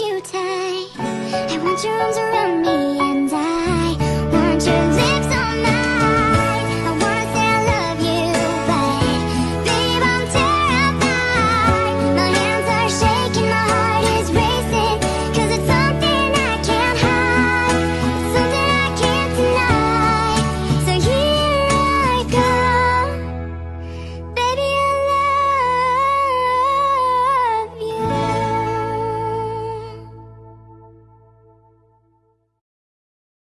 you tight. I want your arms around me.